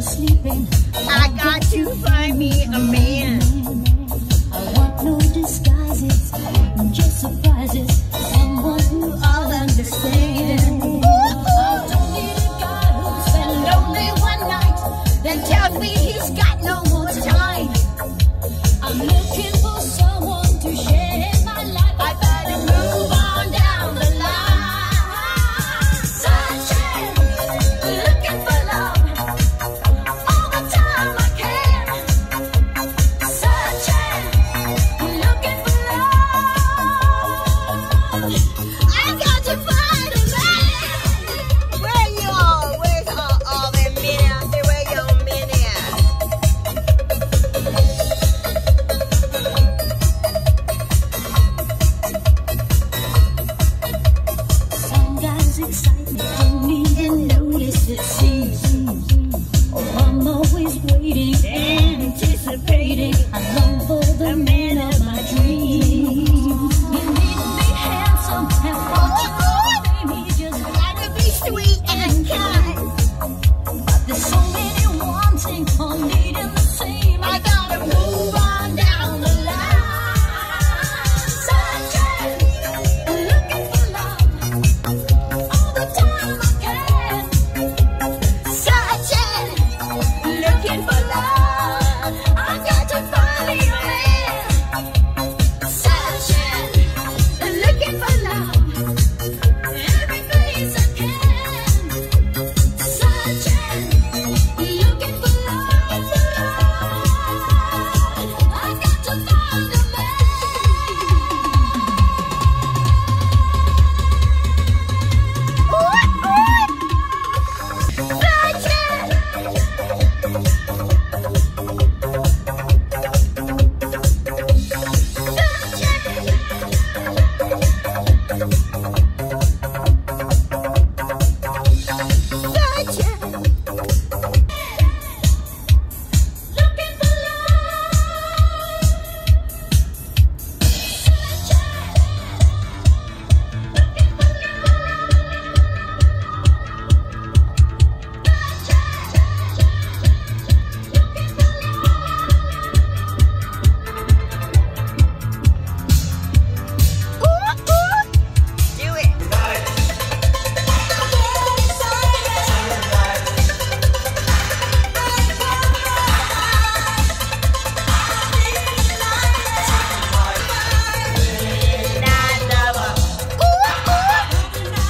sleeping. I got to find me a man.